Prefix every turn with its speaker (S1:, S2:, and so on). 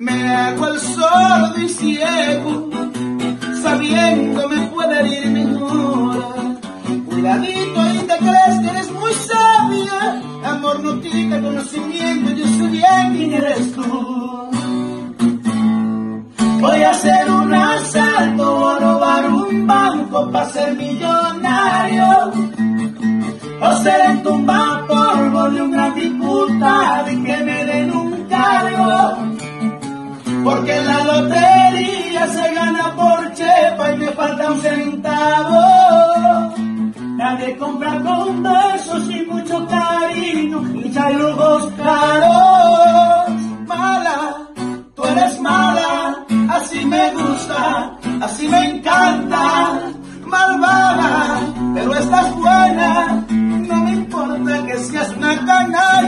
S1: Me hago el sordo y ciego, sabiendo me puede mi hora. Cuidadito y te crees que eres muy sabia, amor no quita conocimiento, yo sé bien quién eres tú. Voy a hacer un asalto o robar un banco para ser millonario. O ser en tumba polvo de un gran diputado Porque la lotería se gana por chepa y me falta un centavo. La de comprar con besos y mucho cariño y chalugos caros. Mala, tú eres mala, así me gusta, así me encanta. Malvada, pero estás buena, no me importa que seas una canalla.